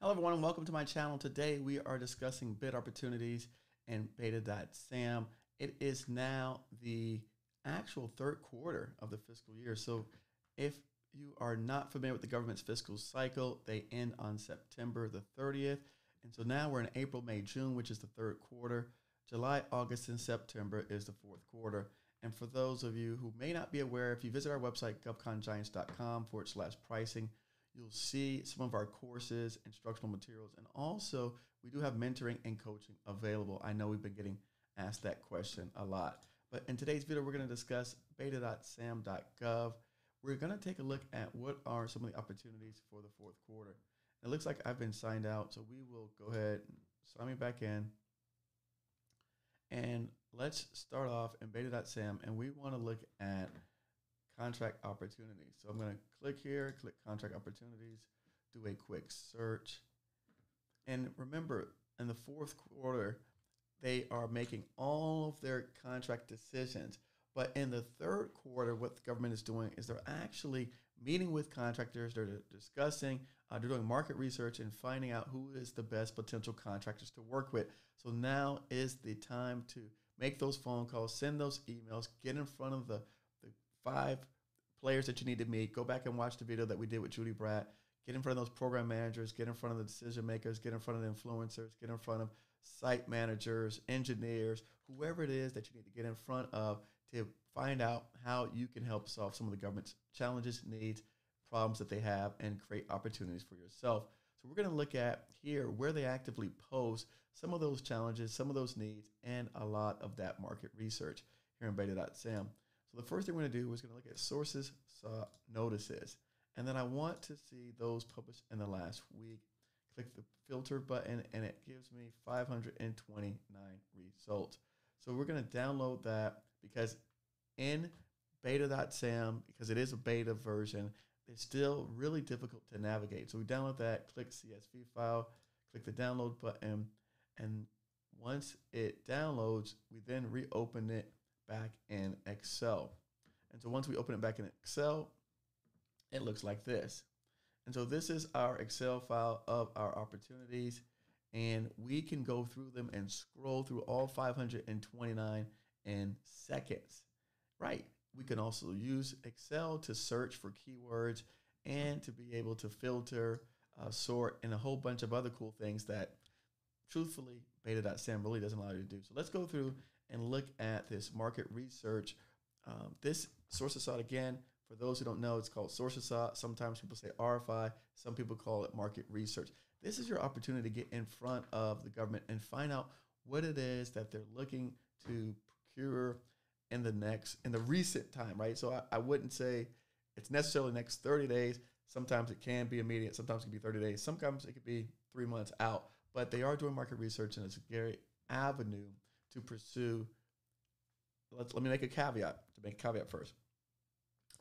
Hello, everyone, and welcome to my channel. Today, we are discussing bid opportunities and beta.sam. It is now the actual third quarter of the fiscal year. So, if you are not familiar with the government's fiscal cycle, they end on September the 30th. And so now we're in April, May, June, which is the third quarter. July, August, and September is the fourth quarter. And for those of you who may not be aware, if you visit our website, govcongiants.com forward slash pricing, You'll see some of our courses, instructional materials, and also we do have mentoring and coaching available. I know we've been getting asked that question a lot. But in today's video, we're going to discuss beta.sam.gov. We're going to take a look at what are some of the opportunities for the fourth quarter. It looks like I've been signed out, so we will go ahead and sign me back in. And let's start off in beta.sam, and we want to look at contract opportunities. So I'm going to click here, click contract opportunities, do a quick search. And remember, in the fourth quarter, they are making all of their contract decisions. But in the third quarter, what the government is doing is they're actually meeting with contractors, they're discussing, uh, they're doing market research and finding out who is the best potential contractors to work with. So now is the time to make those phone calls, send those emails, get in front of the five players that you need to meet. Go back and watch the video that we did with Judy Bradt. Get in front of those program managers, get in front of the decision makers, get in front of the influencers, get in front of site managers, engineers, whoever it is that you need to get in front of to find out how you can help solve some of the government's challenges, needs, problems that they have, and create opportunities for yourself. So we're going to look at here where they actively post some of those challenges, some of those needs, and a lot of that market research here in beta.sam. The first thing we're going to do is going to look at sources, sought notices. And then I want to see those published in the last week. Click the filter button and it gives me 529 results. So we're going to download that because in beta.sam, because it is a beta version, it's still really difficult to navigate. So we download that, click CSV file, click the download button, and once it downloads, we then reopen it back in Excel. And so once we open it back in Excel, it looks like this. And so this is our Excel file of our opportunities. And we can go through them and scroll through all 529 in seconds. Right. We can also use Excel to search for keywords and to be able to filter, uh, sort, and a whole bunch of other cool things that truthfully beta.sam really doesn't allow you to do. So let's go through and look at this market research. Um, this source of sought again, for those who don't know, it's called sources sought. Sometimes people say RFI, some people call it market research. This is your opportunity to get in front of the government and find out what it is that they're looking to procure in the next, in the recent time, right? So I, I wouldn't say it's necessarily next 30 days. Sometimes it can be immediate. Sometimes it can be 30 days. Sometimes it could be three months out. But they are doing market research, and it's a great avenue to pursue. Let's let me make a caveat to make a caveat first.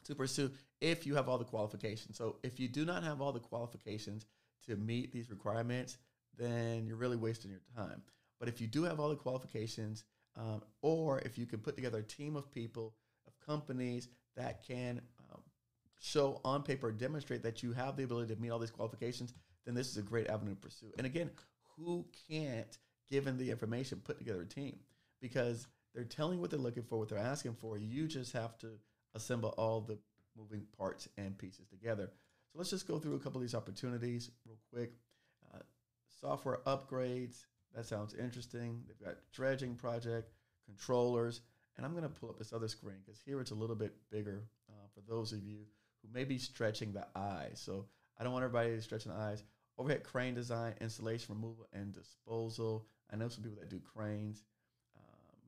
To pursue if you have all the qualifications. So if you do not have all the qualifications to meet these requirements, then you're really wasting your time. But if you do have all the qualifications, um, or if you can put together a team of people, of companies that can um, show on paper, demonstrate that you have the ability to meet all these qualifications, then this is a great avenue to pursue. And again, who can't given the information, put together a team because they're telling what they're looking for, what they're asking for. You just have to assemble all the moving parts and pieces together. So let's just go through a couple of these opportunities real quick. Uh, software upgrades. That sounds interesting. They've got dredging project, controllers, and I'm going to pull up this other screen because here it's a little bit bigger uh, for those of you who may be stretching the eyes. So I don't want everybody to stretch the eyes. Overhead crane design, installation, removal, and disposal. I know some people that do cranes. Um,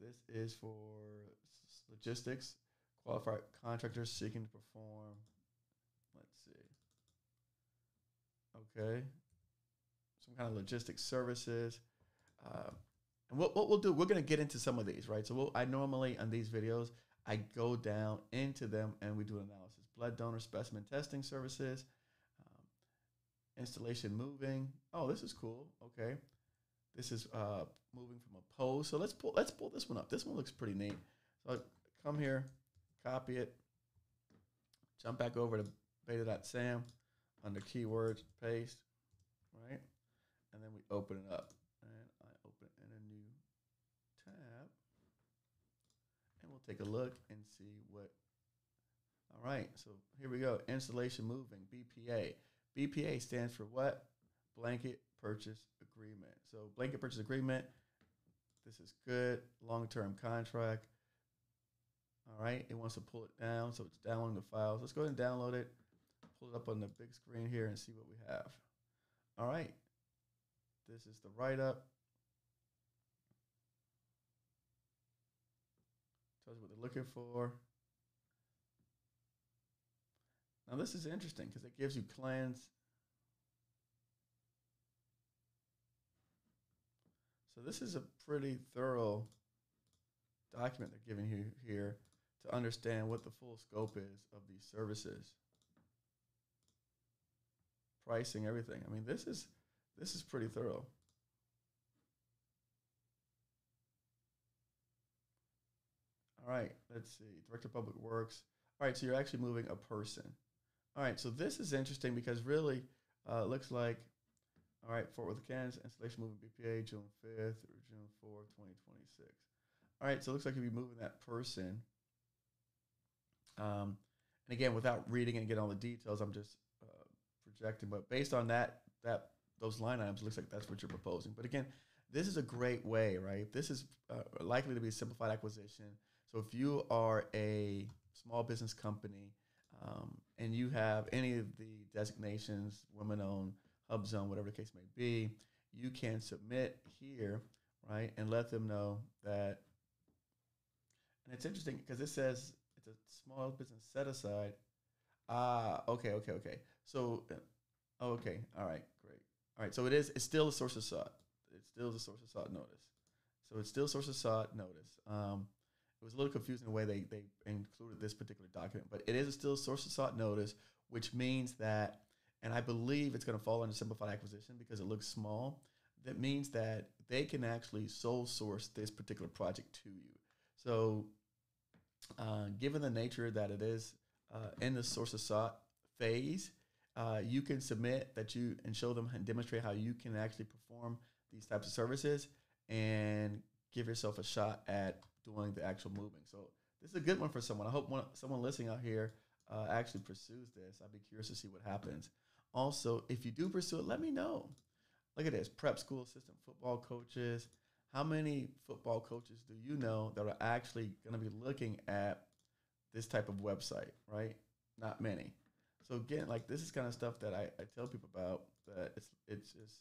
this is for logistics. Qualified contractors seeking to perform. Let's see. Okay. Some kind of logistics services. Uh, and what, what we'll do, we're going to get into some of these, right? So we'll, I normally on these videos, I go down into them and we do an analysis. Blood donor specimen testing services, um, installation moving. Oh, this is cool. Okay. This is uh, moving from a pose. So let's pull let's pull this one up. This one looks pretty neat. So I come here, copy it, jump back over to beta.sam under keywords, paste. right? And then we open it up. And I open it in a new tab. And we'll take a look and see what. All right, so here we go. Installation moving, BPA. BPA stands for what? Blanket purchase agreement. So, blanket purchase agreement. This is good. Long term contract. All right, it wants to pull it down, so it's downloading the files. Let's go ahead and download it, pull it up on the big screen here, and see what we have. All right, this is the write up. Tells you what they're looking for. Now, this is interesting because it gives you plans. So, this is a pretty thorough document they're giving you here to understand what the full scope is of these services. Pricing, everything. I mean, this is this is pretty thorough. All right, let's see. Director of Public Works. All right, so you're actually moving a person. All right, so this is interesting because really uh, looks like, all right, Fort Worth, Kansas, installation moving BPA June 5th or June 4th, 2026. All right, so it looks like you'll be moving that person. Um, and again, without reading and getting all the details, I'm just uh, projecting. But based on that, that those line items, looks like that's what you're proposing. But again, this is a great way, right? This is uh, likely to be a simplified acquisition. So if you are a small business company um, and you have any of the designations, women-owned, HUBZone, whatever the case may be, you can submit here, right, and let them know that. And it's interesting because it says it's a small business set aside. Ah, okay, okay, okay. So, uh, okay, all right, great. All right, so it is. It's still a source of sought. It's still a source of sought notice. So it's still source of sought notice. Um, it was a little confusing the way they, they included this particular document, but it is still source of sought notice, which means that, and I believe it's going to fall under simplified acquisition because it looks small. That means that they can actually sole source this particular project to you. So, uh, given the nature that it is uh, in the source of sought phase, uh, you can submit that you and show them and demonstrate how you can actually perform these types of services and give yourself a shot at doing the actual moving. So this is a good one for someone. I hope one, someone listening out here uh, actually pursues this. I'd be curious to see what happens. Also, if you do pursue it, let me know. Look at this prep school assistant football coaches. How many football coaches do you know that are actually going to be looking at this type of website, right? Not many. So again, like this is kind of stuff that I, I tell people about that it's it's just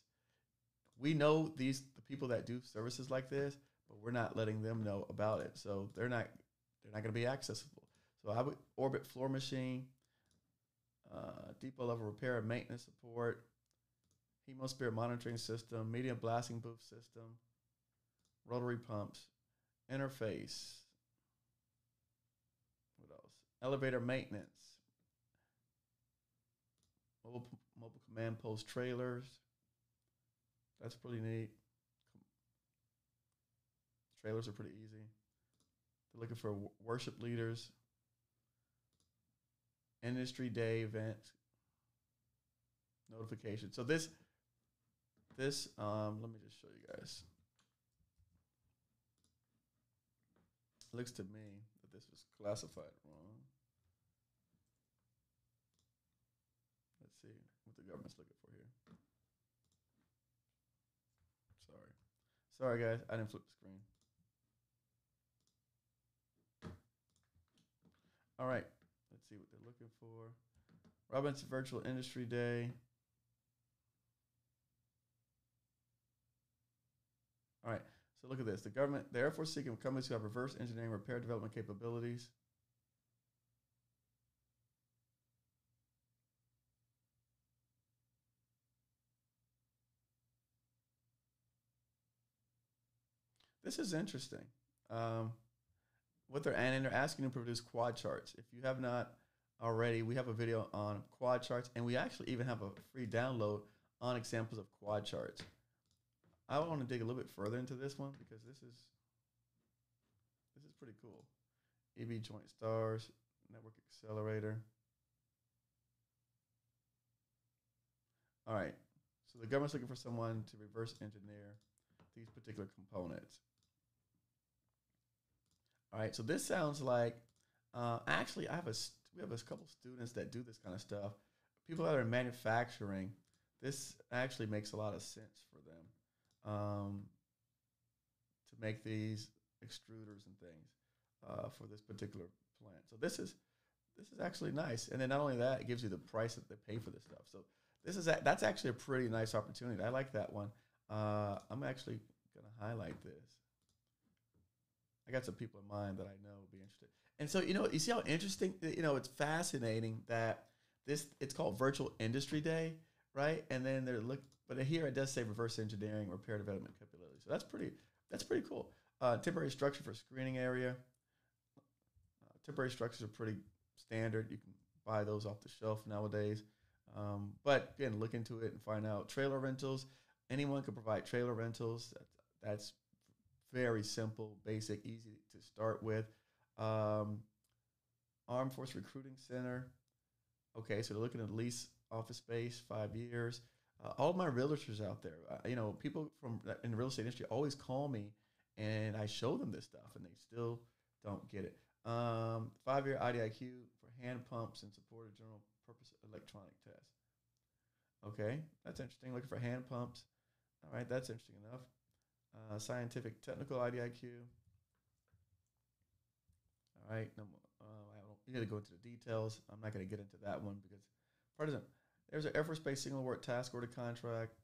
we know these the people that do services like this, but we're not letting them know about it. So they're not they're not going to be accessible. So I would orbit floor machine, uh, depot level repair and maintenance support, hemosphere monitoring system, media blasting booth system, rotary pumps, interface. What else? Elevator maintenance, mobile mobile command post trailers. That's pretty neat. Trailers are pretty easy. They're looking for worship leaders. Industry day event notification. So this, this, um, let me just show you guys. Looks to me that this was classified wrong. Let's see what the government's looking for here. Sorry. Sorry, guys. I didn't flip the screen. All right. Let's see what they're looking for. Robinson Virtual Industry Day. All right. So look at this. The government, the Air Force seeking companies who have reverse engineering repair development capabilities. This is interesting. Um, what they're and they're asking to produce quad charts. If you have not already, we have a video on quad charts, and we actually even have a free download on examples of quad charts. I want to dig a little bit further into this one because this is this is pretty cool. EB Joint Stars Network Accelerator. All right, So the government's looking for someone to reverse engineer these particular components. All right, so this sounds like uh, actually I have a we have a couple students that do this kind of stuff. People that are in manufacturing, this actually makes a lot of sense for them um, to make these extruders and things uh, for this particular plant. So this is this is actually nice. And then not only that, it gives you the price that they pay for this stuff. So this is a, that's actually a pretty nice opportunity. I like that one. Uh, I'm actually gonna highlight this. I got some people in mind that I know would be interested. And so you know, you see how interesting. You know, it's fascinating that this it's called Virtual Industry Day, right? And then they're look, but here it does say reverse engineering, repair development capability. So that's pretty that's pretty cool. Uh, temporary structure for screening area. Uh, temporary structures are pretty standard. You can buy those off the shelf nowadays. Um, but again, look into it and find out. Trailer rentals. Anyone can provide trailer rentals. That's, that's very simple, basic, easy to start with. Um, Armed Force Recruiting Center. Okay, so they're looking at lease office space, five years. Uh, all my realtors out there, uh, you know, people from in the real estate industry always call me, and I show them this stuff, and they still don't get it. Um, five-year IDIQ for hand pumps and support a general purpose electronic test. Okay, that's interesting. Looking for hand pumps. All right, that's interesting enough. Uh, scientific technical IDIQ. Right, no, uh, I don't. Got to go into the details. I'm not going to get into that one because partisan. There's an Air Force Base Single Award Task Order contract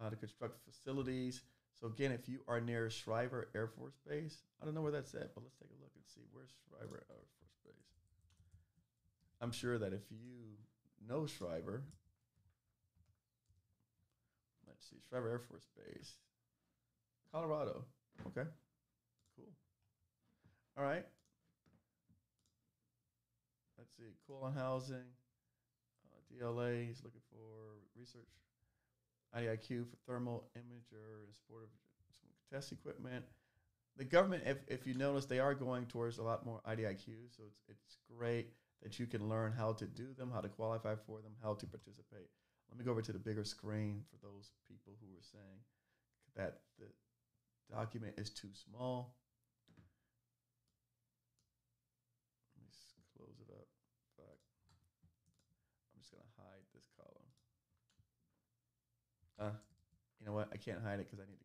uh, to construct facilities so again, if you are near Schriever Air Force Base, I don't know where that's at, but let's take a look and see where's Schriever Air Force Base. I'm sure that if you know Schriever, let's see, Schriever Air Force Base, Colorado. Okay, cool. All right. Let's see, cool on housing. Uh, DLA is looking for research IDIQ for thermal imager and support of some test equipment. The government, if, if you notice, they are going towards a lot more IDIQs, so it's, it's great that you can learn how to do them, how to qualify for them, how to participate. Let me go over to the bigger screen for those people who were saying that the document is too small. Let me close it up. Fuck. I'm just going to hide this column. Uh, you know what? I can't hide it because I need to.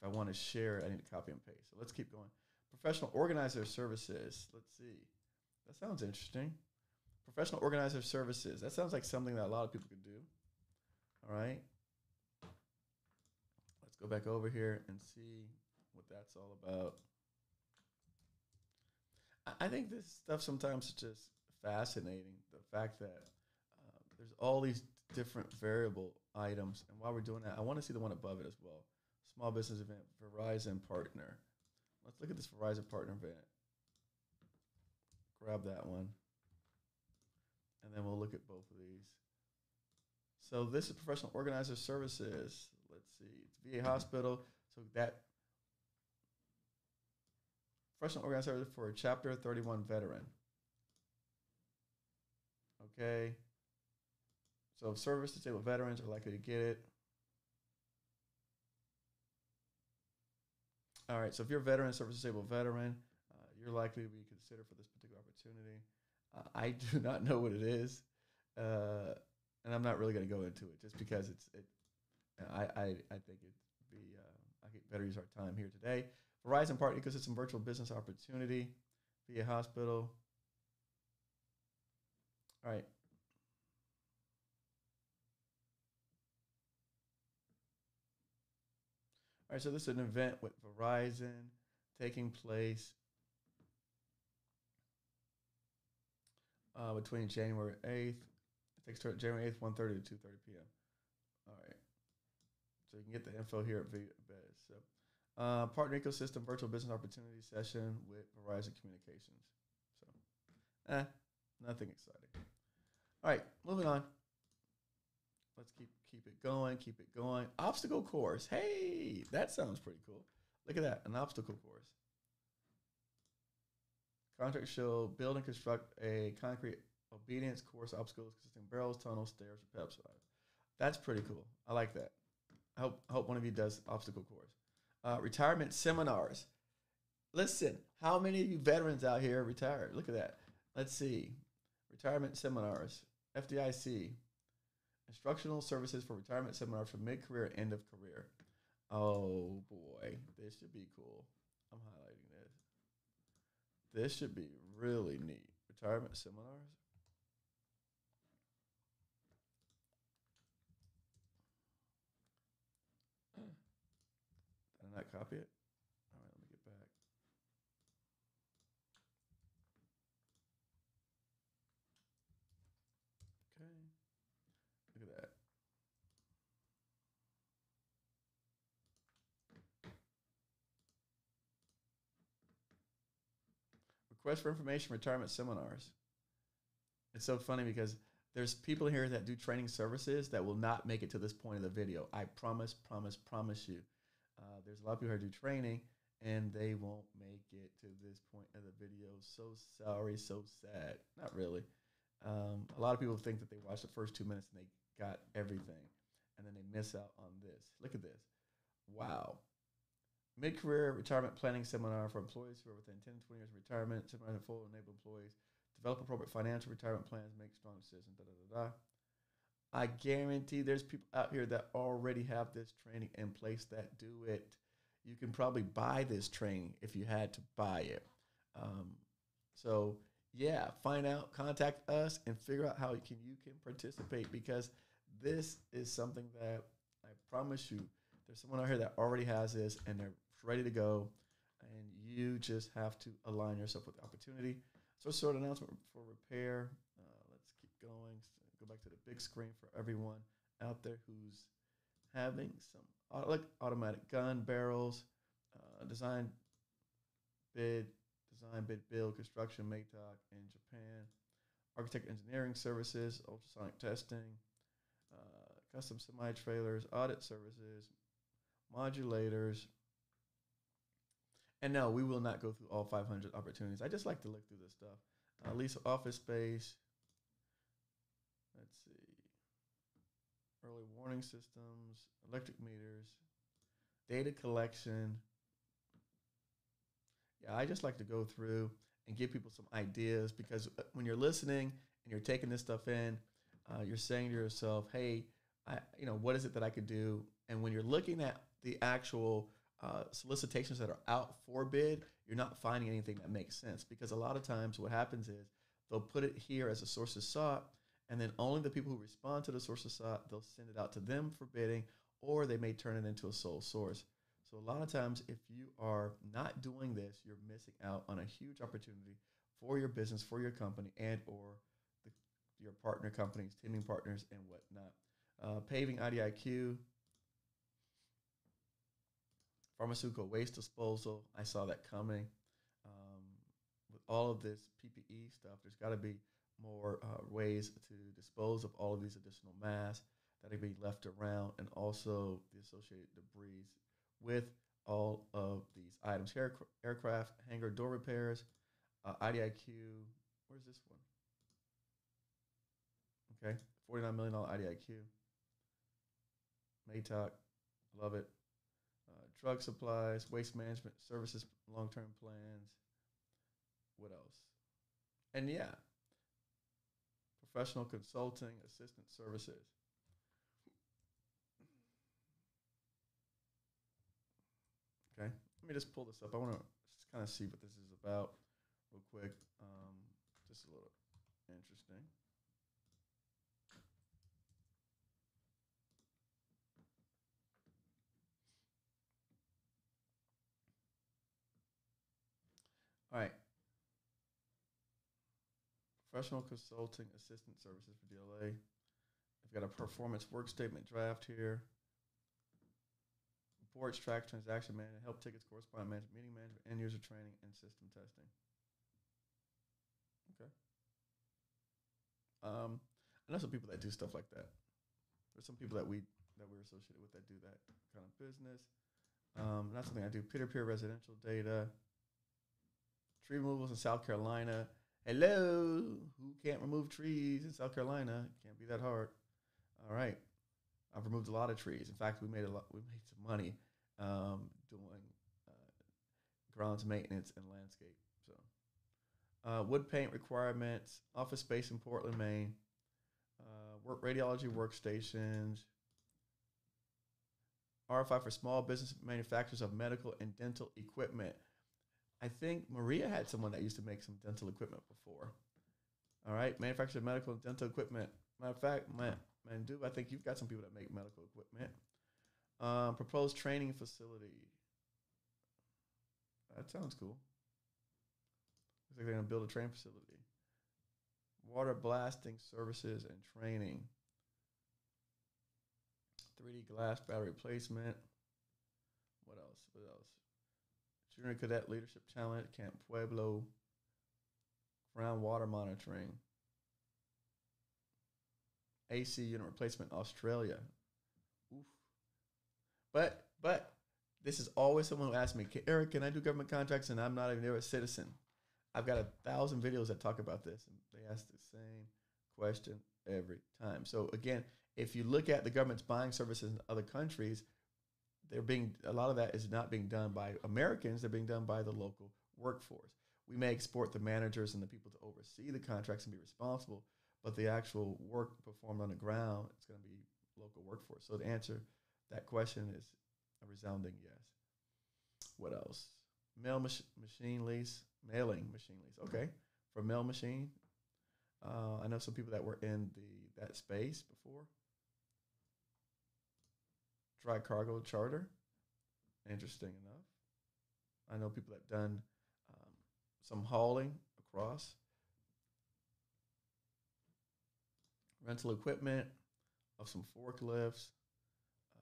If I want to share it, I need to copy and paste. So let's keep going. Professional organizer services. Let's see. That sounds interesting. Professional organizer services. That sounds like something that a lot of people could do. All right. Let's go back over here and see what that's all about. I, think this stuff sometimes is just fascinating. The fact that uh, there's all these different variable items. And while we're doing that, I want to see the one above it as well. Small business event, Verizon partner. Let's look at this Verizon partner event. Grab that one. And then we'll look at both of these. So this is professional organizer services. Let's see. It's VA hospital. So that professional organizer for a chapter 31 veteran. Okay. So service disabled veterans are likely to get it. All right, so if you're a veteran, service disabled veteran, uh, you're likely to be considered for this particular opportunity. Uh, I do not know what it is, uh, and I'm not really going to go into it just because it's it. I I, I think it'd be uh, I could better use our time here today. Verizon Partner Ecosystem Virtual Business Opportunity, via Hospital. All right, All right, so this is an event with Verizon taking place uh, between January 8th. It takes January 8th, 1.30 to 2.30 p.m. All right. So you can get the info here at VBEZ. So, uh, partner ecosystem virtual business opportunity session with Verizon Communications. So, eh, nothing exciting. All right, moving on. Let's keep keep it going, keep it going. Obstacle course. Hey, that sounds pretty cool. Look at that, an obstacle course. Contract show build and construct a concrete obedience course obstacles consisting barrels, tunnels, stairs, or pep That's pretty cool. I like that. I hope, I hope one of you does obstacle course. Uh, retirement seminars. Listen, how many of you veterans out here retired? Look at that. Let's see. Retirement seminars, FDIC, instructional services for retirement seminars for mid career, end of career. Oh boy, this should be cool. I'm highlighting this. This should be really neat. Retirement seminars. Did I not copy it? All right, let me get back. Okay. Look at that. For information retirement seminars. It's so funny because there's people here that do training services that will not make it to this point of the video. I promise, promise, promise you. Uh, there's a lot of people who do training and they won't make it to this point of the video. So sorry, so sad. Not really. Um, a lot of people think that they watch the first two minutes and they got everything, and then they miss out on this. Look at this. Wow. Mid career retirement planning seminar for employees who are within 10 to 20 years of retirement, seminar to full enable employees develop appropriate financial retirement plans, make strong decisions, da da da da. I guarantee there's people out here that already have this training in place that do it. You can probably buy this training if you had to buy it. Um, so yeah, find out, contact us, and figure out how you can you can participate because this is something that I promise you, there's someone out here that already has this and they're ready to go, and you just have to align yourself with the opportunity. So, sort of announcement for repair. Uh, let's keep going. So go back to the big screen for everyone out there who's having some auto, like automatic gun barrels, uh, design bid design, bid, build, construction, MATOC in Japan, architect engineering services, ultrasonic testing, uh, custom semi trailers, audit services, modulators. And no, we will not go through all 500 opportunities. I just like to look through this stuff. Uh, lease office space. Let's see. Early warning systems, electric meters, data collection, yeah, I just like to go through and give people some ideas because uh, when you're listening and you're taking this stuff in, uh, you're saying to yourself, "Hey, I, you know, what is it that I could do?" And when you're looking at the actual uh, solicitations that are out for bid, you're not finding anything that makes sense because a lot of times what happens is they'll put it here as a source of sought, and then only the people who respond to the source of sought they'll send it out to them for bidding, or they may turn it into a sole source. So a lot of times, if you are not doing this, you're missing out on a huge opportunity for your business, for your company, and or the, your partner companies, teaming partners, and whatnot. Uh, paving IDIQ, pharmaceutical waste disposal. I saw that coming. Um, with all of this PPE stuff, there's got to be more uh, ways to dispose of all of these additional masks that are being left around, and also the associated debris with all of these items. Air, aircraft, hangar door repairs, uh, IDIQ. Where's this one? Okay, $49 million IDIQ. MATOC, love it. Uh, drug supplies, waste management services, long term plans. What else? And yeah, professional consulting, assistant services. Okay, let me just pull this up. I want to kind of see what this is about real quick. Um, just a little interesting. Professional consulting assistant services for DLA. I've got a performance work statement draft here reports, track transaction management, help tickets, correspondent management, meeting management, end user training, and system testing. Okay. Um, I know some people that do stuff like that. There's some people that we that we're associated with that do that kind of business. Um, that's something I do. Peer-to-peer residential data, tree removals in South Carolina. Hello, who can't remove trees in South Carolina? Can't be that hard. All right. I've removed a lot of trees. In fact, we made a lot. We made some money um, doing uh, grounds maintenance and landscape. So, uh, wood paint requirements, office space in Portland, Maine, uh, work radiology workstations, RFI for small business manufacturers of medical and dental equipment. I think Maria had someone that used to make some dental equipment before. All right, manufacturer of medical and dental equipment. Matter of fact, man, man, I think you've got some people that make medical equipment. Um, proposed training facility. That sounds cool. Looks like they're gonna build a training facility. Water blasting services and training. 3D glass battery replacement. What else? What else? Junior Cadet Leadership Challenge, Camp Pueblo, groundwater monitoring, AC unit replacement, Australia. Oof. But but this is always someone who asks me, Eric, can I do government contracts? And I'm not even a citizen. I've got a thousand videos that talk about this, and they ask the same question every time. So again, if you look at the government's buying services in other countries, they're being a lot of that is not being done by Americans. They're being done by the local workforce. We may export the managers and the people to oversee the contracts and be responsible, but the actual work performed on the ground is going to be local workforce. So to answer that question is a resounding yes. What else? Mail mach- machine lease, mailing machine lease. Okay, for mail machine. Uh, I know some people that were in the that space before dry cargo charter. Interesting enough. I know people that done um, some hauling across. Rental equipment of some forklifts.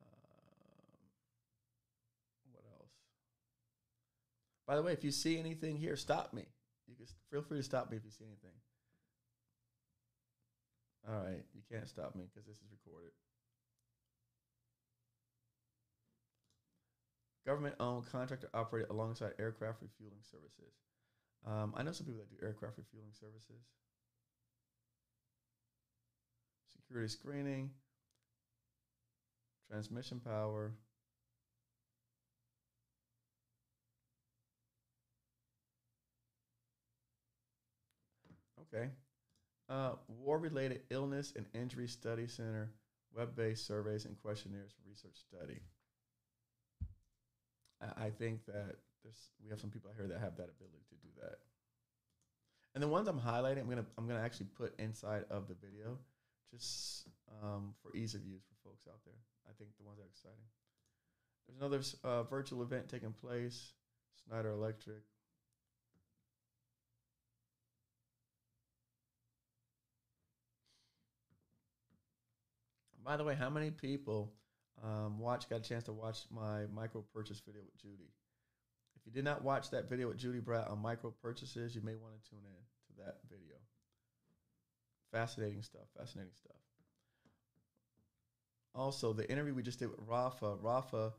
Um, what else? By the way, if you see anything here, stop me. You can feel free to stop me if you see anything. All right, you can't stop me because this is recorded. Government owned, contractor operated alongside aircraft refueling services. Um, I know some people that do aircraft refueling services. Security screening, transmission power. Okay. Uh, War related illness and injury study center, web based surveys and questionnaires for research study. I, think that there's we have some people out here that have that ability to do that. And the ones I'm highlighting, I'm gonna I'm gonna actually put inside of the video, just um, for ease of use for folks out there. I think the ones that are exciting. There's another uh, virtual event taking place, Schneider Electric. By the way, how many people um, watch got a chance to watch my micro purchase video with Judy. If you did not watch that video with Judy Bradt on micro purchases, you may want to tune in to that video. Fascinating stuff. Fascinating stuff. Also, the interview we just did with Rafa. Rafa,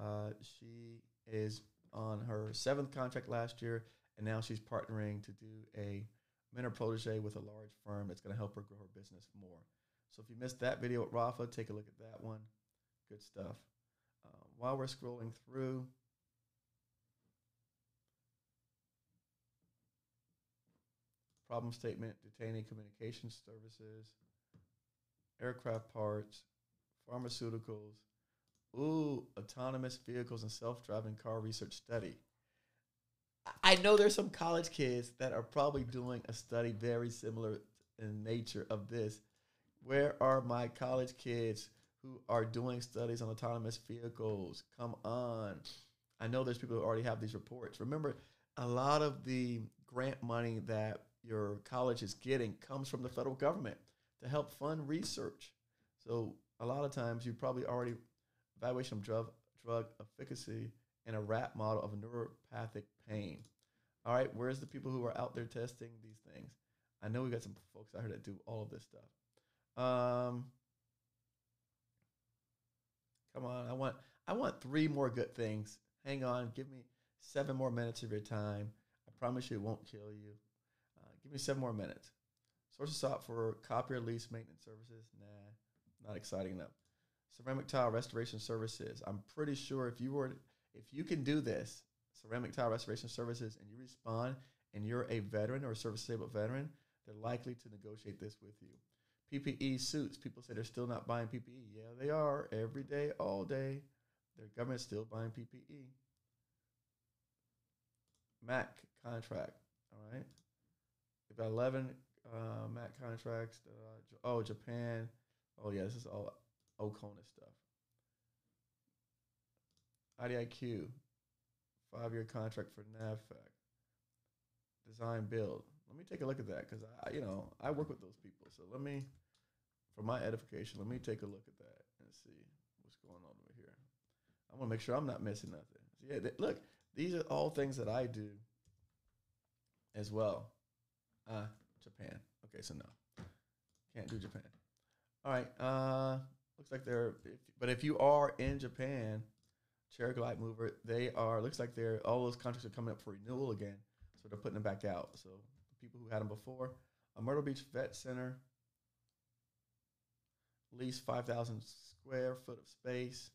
uh, she is on her seventh contract last year, and now she's partnering to do a mentor protege with a large firm that's going to help her grow her business more. So if you missed that video with Rafa, take a look at that one. Good stuff. Uh, while we're scrolling through, problem statement, detaining communication services, aircraft parts, pharmaceuticals, ooh, autonomous vehicles and self-driving car research study. I know there's some college kids that are probably doing a study very similar in nature of this. Where are my college kids who are doing studies on autonomous vehicles. Come on. I know there's people who already have these reports. Remember, a lot of the grant money that your college is getting comes from the federal government to help fund research. So a lot of times you probably already evaluation of drug drug efficacy in a rat model of neuropathic pain. All right, where's the people who are out there testing these things? I know we got some folks out here that do all of this stuff. Um, Come on, I want I want three more good things. Hang on, give me seven more minutes of your time. I promise you it won't kill you. Uh, give me seven more minutes. Source of sought for copier lease maintenance services. Nah, not exciting enough. ceramic tile restoration services. I'm pretty sure if you were, if you can do this, ceramic tile restoration services, and you respond, and you're a veteran or a service disabled veteran, they're likely to negotiate this with you. PPE suits. People say they're still not buying PPE. Yeah, they are every day, all day. Their government's still buying PPE. MAC contract. All right. Got 11 uh, MAC contracts. Uh, oh, Japan. Oh, yeah, this is all OCONUS stuff. IDIQ. Five year contract for NAVFAC. Design build. Let me take a look at that because I, you know, I work with those people. So let me, for my edification, let me take a look at that and see what's going on over here. I want to make sure I'm not missing nothing. So yeah, th- look, these are all things that I do as well. Uh, Japan. Okay, so no, can't do Japan. All right. Uh, looks like they're, if, but if you are in Japan, Cherokee Glide Mover, they are. Looks like they're all those contracts are coming up for renewal again, so they're putting them back out. So the people who had them before, Myrtle Beach Vet Center, five thousand square foot of space.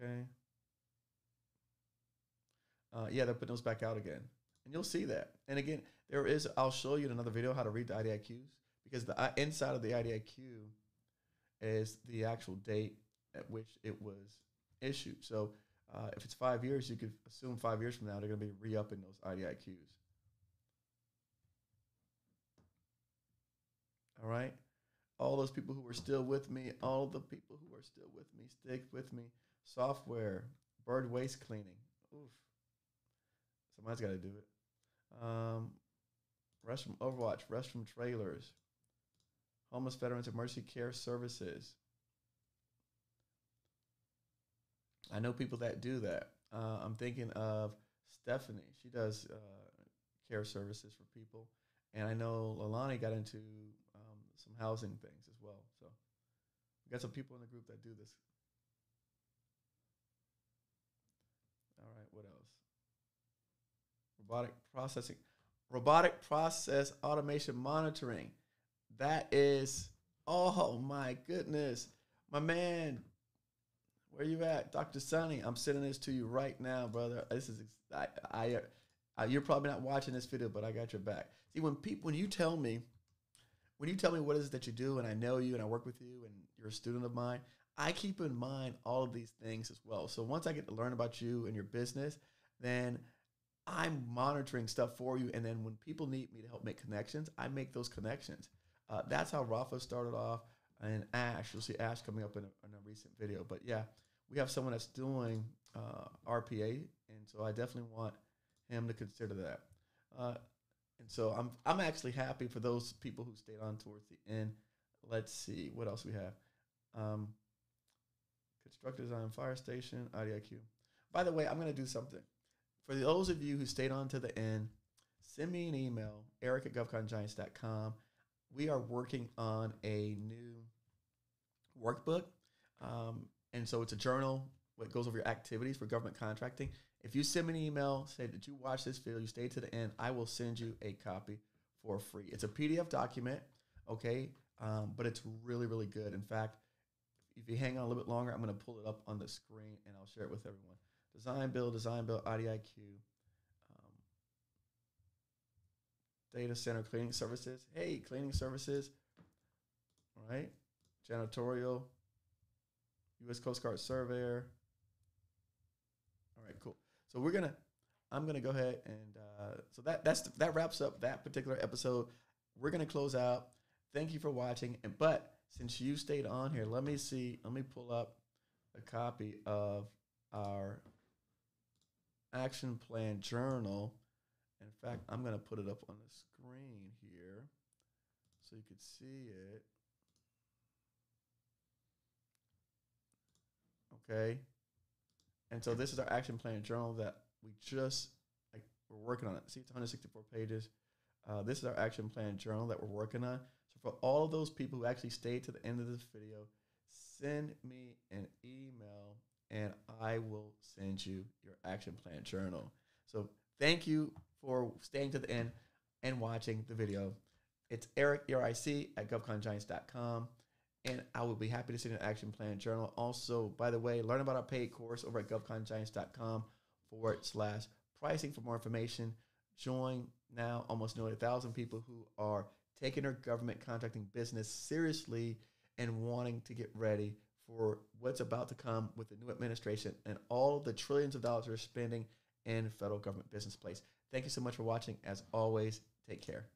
Okay. Uh, yeah, they're putting those back out again, and you'll see that. And again, there is. I'll show you in another video how to read the IDIQs because the uh, inside of the IDIQ is the actual date at which it was issued. So uh, if it's five years, you could assume five years from now they're going to be re-upping those IDIQs. All right. All those people who are still with me, all the people who are still with me, stick with me. Software, bird waste cleaning. Oof. Somebody's got to do it. Um, from Overwatch, rest from trailers, homeless veterans emergency care services. I know people that do that. Uh, I'm thinking of Stephanie. She does uh, care services for people, and I know Lalani got into some housing things as well. So we got some people in the group that do this. All right, what else? Robotic processing, robotic process automation monitoring. That is, oh my goodness, my man. Where you at, Dr. Sunny? I'm sending this to you right now, brother. This is I, I, I you're probably not watching this video, but I got your back. See, when people, when you tell me, when you tell me what is it that you do, and I know you, and I work with you, and you're a student of mine, I keep in mind all of these things as well. So once I get to learn about you and your business, then I'm monitoring stuff for you. And then when people need me to help make connections, I make those connections. Uh, that's how Rafa started off. And Ash, you'll see Ash coming up in a, in a recent video. But yeah, we have someone that's doing uh, RPA, and so I definitely want him to consider that. Uh, and so I'm I'm actually happy for those people who stayed on towards the end. Let's see what else we have. Um, construct design, fire station, IDIQ. By the way, I'm going to do something. For those of you who stayed on to the end, send me an email, eric at govcongiants.com. We are working on a new workbook. Um, and so it's a journal that goes over your activities for government contracting. If you send me an email, say that you watch this video, you stay to the end, I will send you a copy for free. It's a PDF document, okay? Um, but it's really, really good. In fact, if you hang on a little bit longer, I'm going to pull it up on the screen and I'll share it with everyone. Design build, design build, IDIQ, um, data center cleaning services. Hey, cleaning services, all right? Janitorial, U.S. Coast Guard surveyor. Right, cool. So we're gonna, I'm gonna go ahead and uh, so that that's that wraps up that particular episode. We're gonna close out. Thank you for watching. And but since you stayed on here, let me see. Let me pull up a copy of our action plan journal. In fact, I'm gonna put it up on the screen here so you could see it. Okay. And so this is our action plan journal that we just like we're working on it. See, it's 164 pages. Uh, this is our action plan journal that we're working on. So for all of those people who actually stayed to the end of this video, send me an email and I will send you your action plan journal. So thank you for staying to the end and watching the video. It's Eric, E-R-I-C, at govcongiants.com. and I will be happy to send an action plan journal. Also, by the way, learn about our paid course over at govcongiants.com forward slash pricing for more information. Join now almost nearly a thousand people who are taking their government contracting business seriously and wanting to get ready for what's about to come with the new administration and all the trillions of dollars we're spending in federal government business place. Thank you so much for watching. As always, take care.